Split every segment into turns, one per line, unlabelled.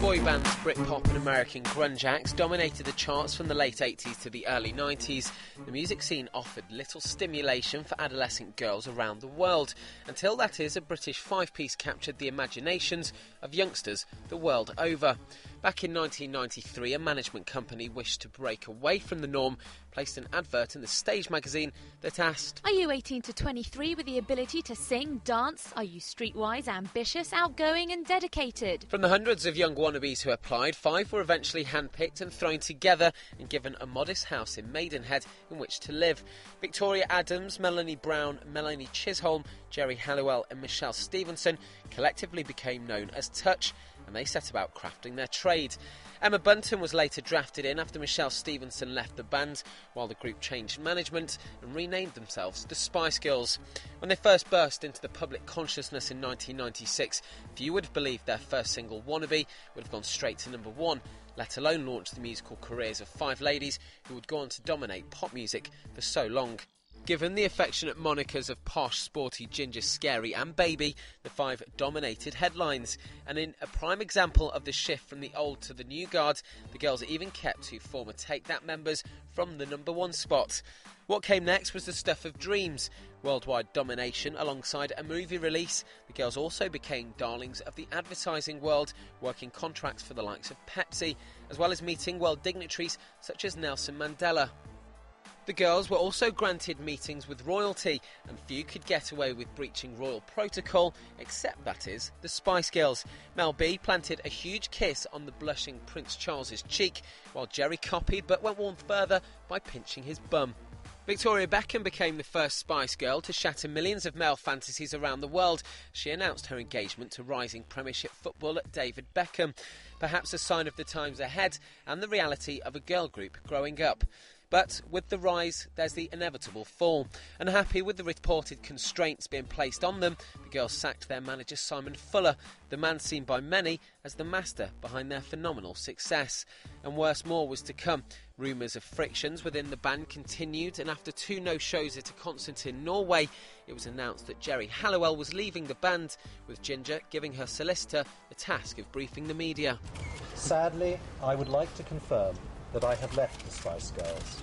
boy bands, Britpop and American grunge acts dominated the charts from the late 80s to the early 90s. The music scene offered little stimulation for adolescent girls around the world, until that is, a British five piece captured the imaginations of youngsters the world over. Back in 1993, a management company wished to break away from the norm, placed an advert in the Stage magazine that asked
Are you 18 to 23 with the ability to sing, dance? Are you streetwise, ambitious, outgoing, and dedicated?
From the hundreds of young wannabes who applied, five were eventually handpicked and thrown together and given a modest house in Maidenhead in which to live. Victoria Adams, Melanie Brown, Melanie Chisholm, Geri Halliwell, and Michelle Stephenson collectively became known as Touch and they set about crafting their trade. Emma Bunton was later drafted in after Michelle Stephenson left the band, while the group changed management and renamed themselves the Spice Girls. When they first burst into the public consciousness in 1996, few would have believed their first single, Wannabe, would have gone straight to number one, let alone launch the musical careers of five ladies who would go on to dominate pop music for so long. Given the affectionate monikers of Posh, Sporty, Ginger, Scary, and Baby, the five dominated headlines. And in a prime example of the shift from the old to the new guard, the girls even kept two former Take That members from the number one spot. What came next was the stuff of dreams. Worldwide domination alongside a movie release, the girls also became darlings of the advertising world, working contracts for the likes of Pepsi, as well as meeting world dignitaries such as Nelson Mandela. The girls were also granted meetings with royalty, and few could get away with breaching royal protocol, except, that is, the Spice Girls. Mel B planted a huge kiss on the blushing Prince Charles's cheek, while Geri copied but went one further by pinching his bum. Victoria Beckham became the first Spice Girl to shatter millions of male fantasies around the world. She announced her engagement to rising Premiership footballer David Beckham, perhaps a sign of the times ahead and the reality of a girl group growing up. But with the rise, there's the inevitable fall. Unhappy with the reported constraints being placed on them, the girls sacked their manager Simon Fuller, the man seen by many as the master behind their phenomenal success. And worse more was to come. Rumours of frictions within the band continued, and after two no shows at a concert in Norway, it was announced that Geri Halliwell was leaving the band, with Ginger giving her solicitor the task of briefing the media.
Sadly, I would like to confirm that I have left the Spice Girls.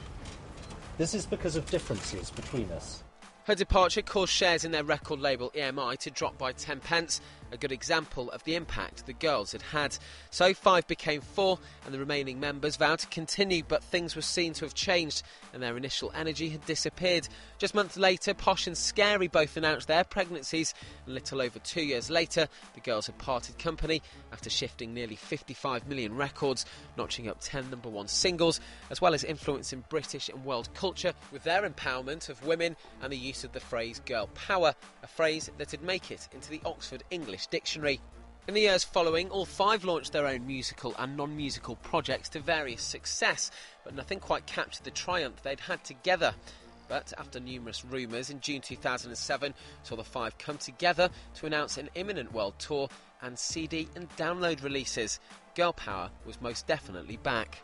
This is because of differences between us.
Her departure caused shares in their record label EMI to drop by 10 pence, a good example of the impact the girls had had. So five became four, and the remaining members vowed to continue, but things were seen to have changed, and their initial energy had disappeared. Just months later, Posh and Scary both announced their pregnancies, and little over two years later, the girls had parted company after shifting nearly 55 million records, notching up 10 number one singles, as well as influencing British and world culture with their empowerment of women and the use of the phrase girl power, a phrase that would make it into the Oxford English Dictionary. In the years following, all five launched their own musical and non musical projects to various success, but nothing quite captured the triumph they'd had together. But after numerous rumours, in June 2007 saw the five come together to announce an imminent world tour and CD and download releases. Girl Power was most definitely back.